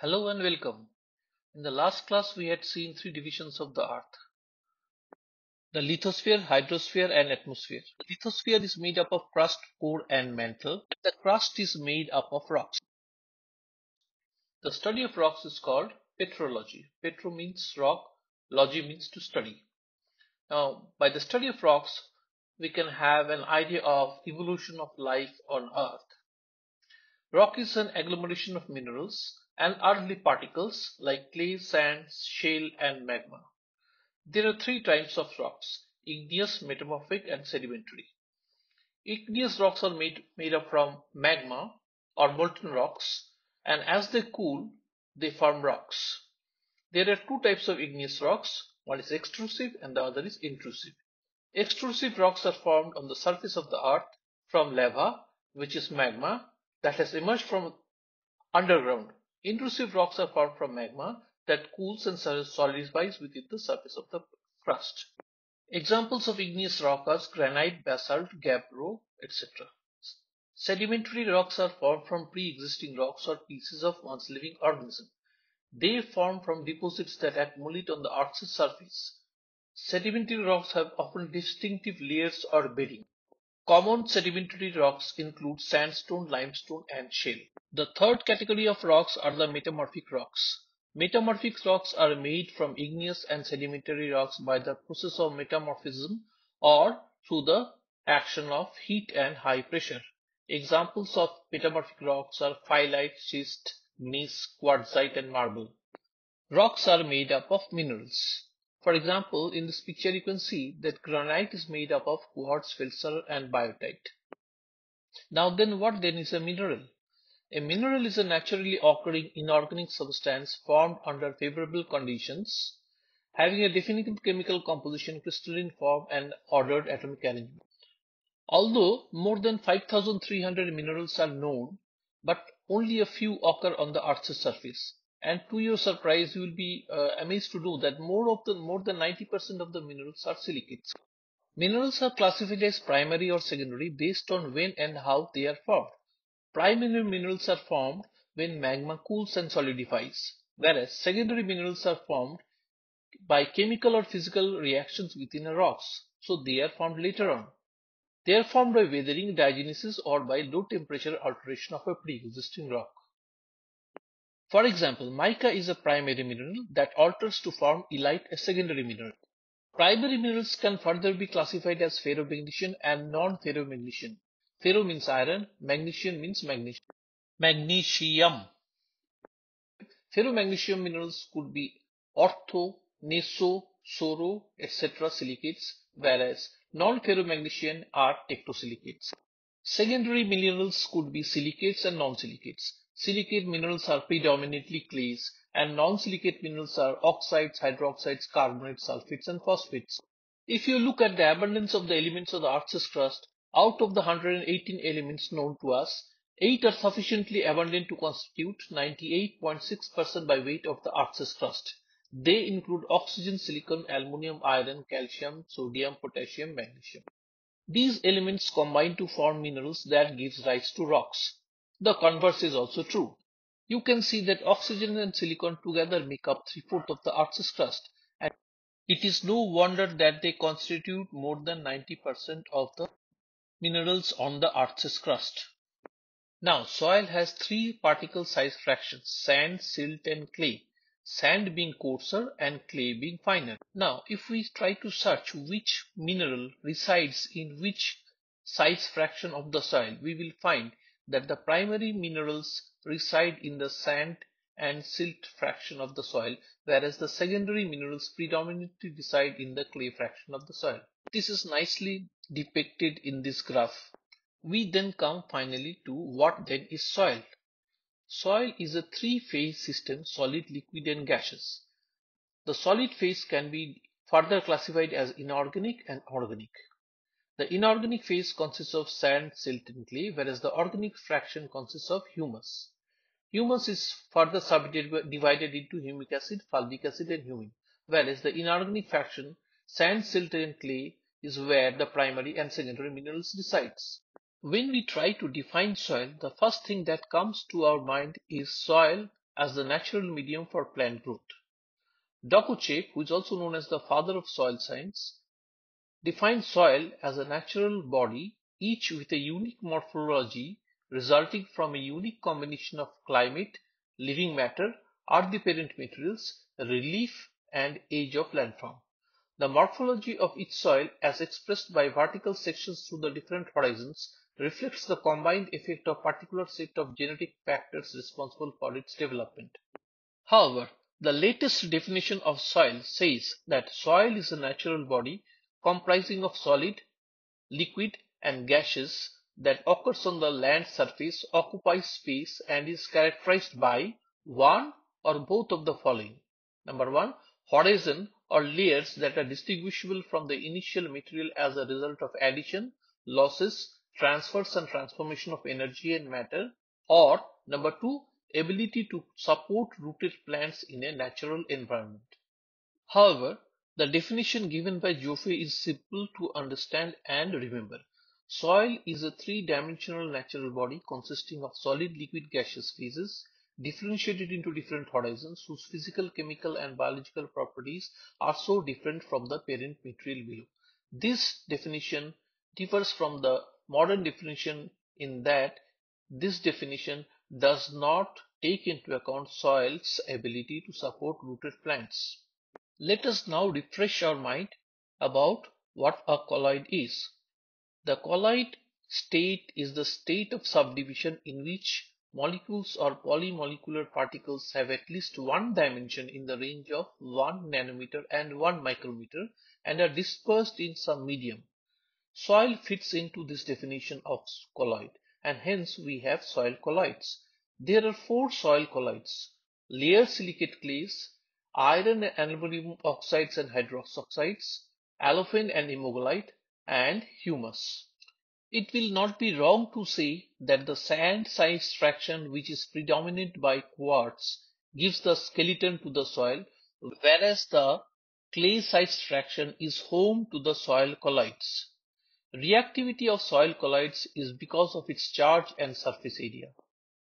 Hello and welcome. In the last class we had seen three divisions of the earth. The lithosphere, hydrosphere and atmosphere. The lithosphere is made up of crust, core and mantle. The crust is made up of rocks. The study of rocks is called petrology. Petro means rock, logy means to study. Now by the study of rocks we can have an idea of evolution of life on earth. Rock is an agglomeration of minerals and earthly particles like clay, sand, shale and magma. There are three types of rocks, igneous, metamorphic and sedimentary. Igneous rocks are made, made up from magma or molten rocks and as they cool they form rocks. There are two types of igneous rocks, one is extrusive and the other is intrusive. Extrusive rocks are formed on the surface of the earth from lava which is magma that has emerged from underground Intrusive rocks are formed from magma that cools and solidifies within the surface of the crust. Examples of igneous rock are granite, basalt, gabbro, etc. Sedimentary rocks are formed from pre-existing rocks or pieces of once living organism. They form from deposits that accumulate on the Earth's surface. Sedimentary rocks have often distinctive layers or bedding. Common sedimentary rocks include sandstone, limestone and shale. The third category of rocks are the metamorphic rocks. Metamorphic rocks are made from igneous and sedimentary rocks by the process of metamorphism or through the action of heat and high pressure. Examples of metamorphic rocks are phyllite, schist, gneiss, quartzite and marble. Rocks are made up of minerals. For example, in this picture you can see that granite is made up of quartz, feldspath and biotite. Now then what then is a mineral? A mineral is a naturally occurring inorganic substance formed under favorable conditions, having a definitive chemical composition, crystalline form, and ordered atomic arrangement. Although more than 5,300 minerals are known, but only a few occur on the Earth's surface. And to your surprise, you will be uh, amazed to know that more of the more than 90% of the minerals are silicates. Minerals are classified as primary or secondary based on when and how they are formed. Primary minerals are formed when magma cools and solidifies, whereas secondary minerals are formed by chemical or physical reactions within rocks, so they are formed later on. They are formed by weathering, diagenesis or by low temperature alteration of a pre-existing rock. For example, mica is a primary mineral that alters to form illite, a secondary mineral. Primary minerals can further be classified as ferromagnesian and non-ferromagnesian. Ferro means iron, magnesium means magnesium. Magnesium. Ferromagnesium minerals could be ortho, neso, soro, etc. silicates, whereas non-ferromagnesian are tectosilicates. Secondary minerals could be silicates and non-silicates. Silicate minerals are predominantly clays and non-silicate minerals are oxides, hydroxides, carbonates, sulfates and phosphates. If you look at the abundance of the elements of the Earth's crust, out of the 118 elements known to us, 8 are sufficiently abundant to constitute 98.6% by weight of the Earth's crust. They include oxygen, silicon, aluminium, iron, calcium, sodium, potassium, magnesium. These elements combine to form minerals that gives rise to rocks. The converse is also true. You can see that oxygen and silicon together make up three-fourths of the Earth's crust and it is no wonder that they constitute more than 90% of the minerals on the Earth's crust. Now, soil has three particle size fractions, sand, silt and clay. Sand being coarser and clay being finer. Now, if we try to search which mineral resides in which size fraction of the soil, we will find that the primary minerals reside in the sand and silt fraction of the soil, whereas the secondary minerals predominantly reside in the clay fraction of the soil. This is nicely depicted in this graph. We then come finally to what then is soil. Soil is a three-phase system, solid, liquid and gaseous. The solid phase can be further classified as inorganic and organic. The inorganic phase consists of sand, silt and clay, whereas the organic fraction consists of humus. Humus is further subdivided into humic acid, fulvic acid and humin, whereas the inorganic fraction, sand, silt and clay is where the primary and secondary minerals resides. When we try to define soil, the first thing that comes to our mind is soil as the natural medium for plant growth. Dokuchaev, who is also known as the father of soil science, defined soil as a natural body, each with a unique morphology resulting from a unique combination of climate, living matter, earthy parent materials, relief, and age of landform. The morphology of each soil as expressed by vertical sections through the different horizons reflects the combined effect of particular set of genetic factors responsible for its development. However, the latest definition of soil says that soil is a natural body comprising of solid, liquid and gaseous that occurs on the land surface, occupies space and is characterized by one or both of the following. Number one, horizon or layers that are distinguishable from the initial material as a result of addition, losses, transfers and transformation of energy and matter or number two, ability to support rooted plants in a natural environment. However, the definition given by Joffe is simple to understand and remember. Soil is a three-dimensional natural body consisting of solid, liquid, gaseous phases differentiated into different horizons whose physical, chemical and biological properties are so different from the parent material below. This definition differs from the modern definition in that this definition does not take into account soil's ability to support rooted plants. Let us now refresh our mind about what a colloid is. The colloid state is the state of subdivision in which molecules or polymolecular particles have at least one dimension in the range of 1 nanometer and 1 micrometer and are dispersed in some medium. Soil fits into this definition of colloid and hence we have soil colloids. There are four soil colloids, layer silicate clays, iron and aluminum oxides and hydroxides, allophane and imogolite, and humus. It will not be wrong to say that the sand size fraction which is predominant by quartz gives the skeleton to the soil, whereas the clay size fraction is home to the soil colloids. Reactivity of soil colloids is because of its charge and surface area.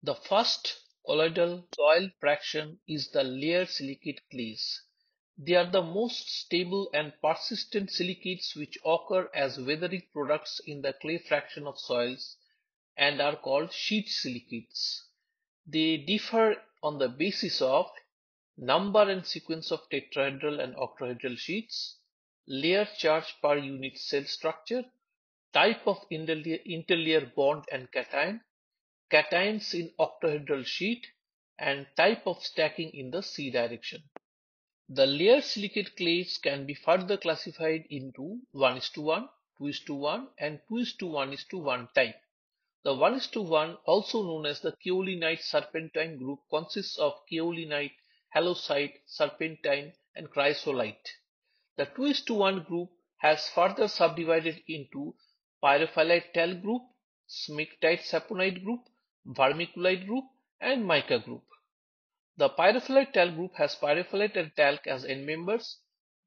The first colloidal soil fraction is the layer silicate clays. They are the most stable and persistent silicates which occur as weathering products in the clay fraction of soils and are called sheet silicates. They differ on the basis of number and sequence of tetrahedral and octahedral sheets, layer charge per unit cell structure, type of interlayer bond and cation, cations in octahedral sheet, and type of stacking in the C direction. The layer silicate clays can be further classified into 1 is to 1, 2 is to 1 and 2 is to 1 is to 1 type. The 1 is to 1 also known as the kaolinite serpentine group consists of kaolinite, halloysite, serpentine and chrysotile. The 2 is to 1 group has further subdivided into pyrophyllite group, smectite saponite group, vermiculite group and mica group. The pyrophyllite talc group has pyrophyllite and talc as end members.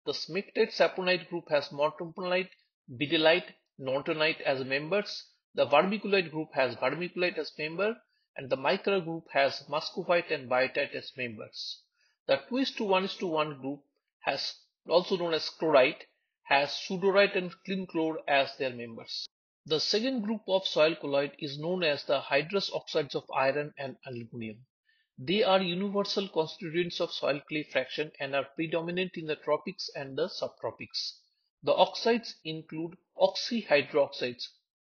The smectite saponite group has mortomponite, beidellite, nontronite as members. The vermiculite group has vermiculite as member and the mica group has muscovite and biotite as members. The 2 is to 1 is to 1 group has also known as chlorite has sudorite and clinochlore as their members. The second group of soil colloid is known as the hydrous oxides of iron and aluminium. They are universal constituents of soil clay fraction and are predominant in the tropics and the subtropics. The oxides include oxyhydroxides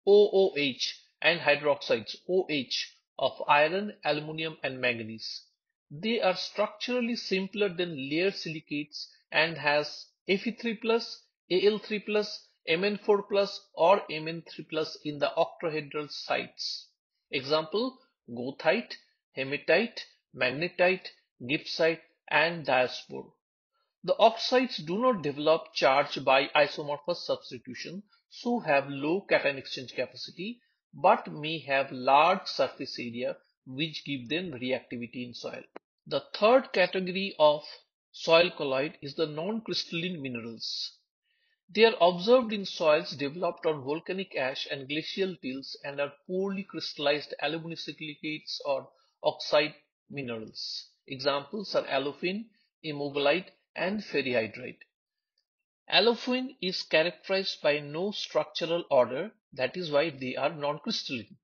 OOH and hydroxides OH of iron, aluminium and manganese. They are structurally simpler than layer silicates and has Fe3+, Al3+, Mn4+, or Mn3+, in the octahedral sites. Example, goethite, hematite, magnetite, gibbsite, and diaspore. The oxides do not develop charge by isomorphous substitution, so have low cation exchange capacity, but may have large surface area which give them reactivity in soil. The third category of soil colloid is the non-crystalline minerals. They are observed in soils developed on volcanic ash and glacial tills and are poorly crystallized aluminosilicates or oxide minerals. Examples are allophane, imogolite, and ferrihydrite. Allophane is characterized by no structural order, that is why they are non-crystalline.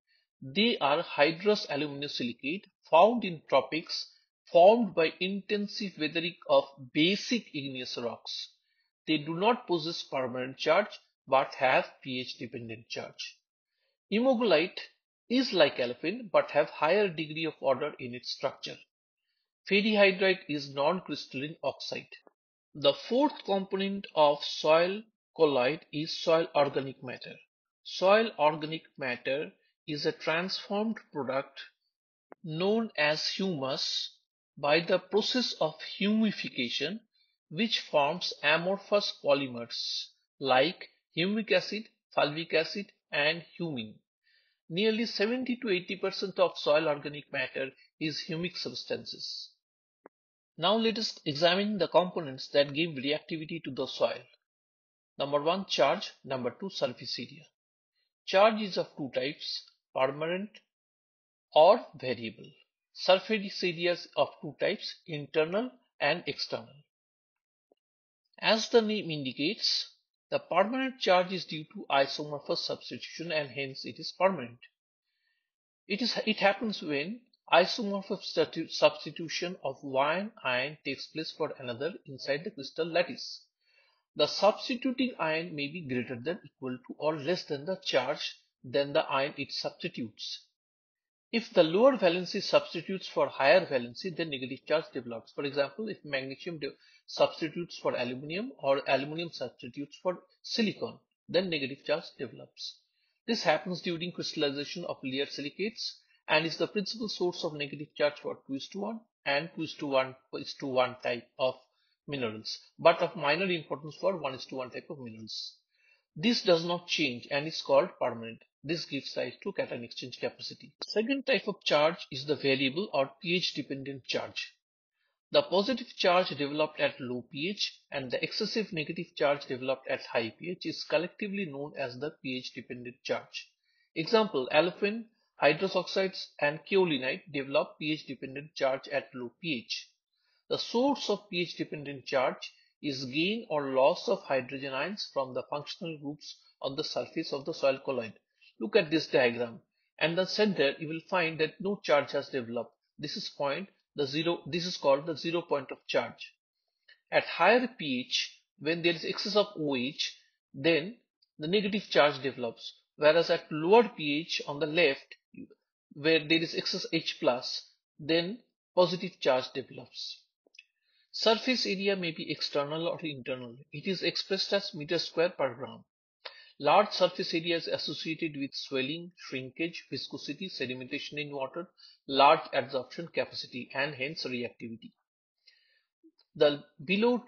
They are hydrous aluminosilicate found in tropics formed by intensive weathering of basic igneous rocks. They do not possess permanent charge but have pH dependent charge. Imogolite is like allophane but have higher degree of order in its structure. Ferrihydrite is non-crystalline oxide. The fourth component of soil colloid is soil organic matter. Soil organic matter is a transformed product known as humus by the process of humification which forms amorphous polymers like humic acid, fulvic acid and humin. Nearly 70 to 80% of soil organic matter is humic substances. Now let us examine the components that give reactivity to the soil. Number 1 charge, number 2 surface area. Charge is of two types, permanent or variable. Surface areas of two types, internal and external. As the name indicates, the permanent charge is due to isomorphous substitution and hence it is permanent. It, is, it happens when Isomorphic substitution of one ion takes place for another inside the crystal lattice. The substituting ion may be greater than, equal to or less than the charge than the ion it substitutes. If the lower valency substitutes for higher valency, then negative charge develops. For example, if magnesium substitutes for aluminium or aluminium substitutes for silicon, then negative charge develops. This happens during crystallization of layered silicates and is the principal source of negative charge for 2 to 1 and 2 to 1 is to 1 type of minerals, but of minor importance for 1 is to 1 type of minerals. This does not change and is called permanent. This gives rise to cation exchange capacity. Second type of charge is the variable or pH dependent charge. The positive charge developed at low pH and the excessive negative charge developed at high pH is collectively known as the pH dependent charge. Example, allophane Hydrous oxides and kaolinite develop pH-dependent charge at low pH. The source of pH-dependent charge is gain or loss of hydrogen ions from the functional groups on the surface of the soil colloid. Look at this diagram. And the center you will find that no charge has developed. This is point the zero this is called the zero point of charge. At higher pH when there is excess of OH then the negative charge develops whereas at lower pH on the left where there is excess H plus, then positive charge develops. Surface area may be external or internal. It is expressed as meter square per gram. Large surface area is associated with swelling, shrinkage, viscosity, sedimentation in water, large adsorption capacity and hence reactivity. The below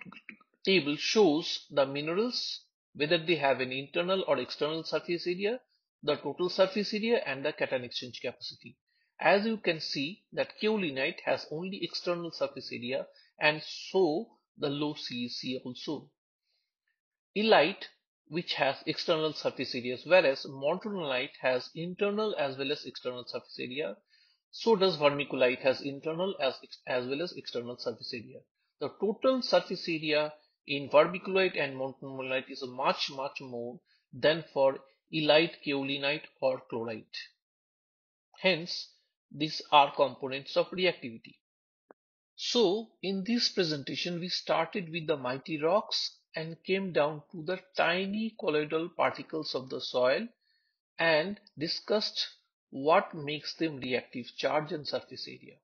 table shows the minerals whether they have an internal or external surface area the total surface area and the cation exchange capacity. As you can see that kaolinite has only external surface area and so the low CEC also. Illite which has external surface areas whereas montronolite has internal as well as external surface area. So does vermiculite has internal as, as well as external surface area. The total surface area in vermiculite and montronolite is much much more than for illite, kaolinite or chlorite. Hence, these are components of reactivity. So, in this presentation, we started with the mighty rocks and came down to the tiny colloidal particles of the soil and discussed what makes them reactive charge and surface area.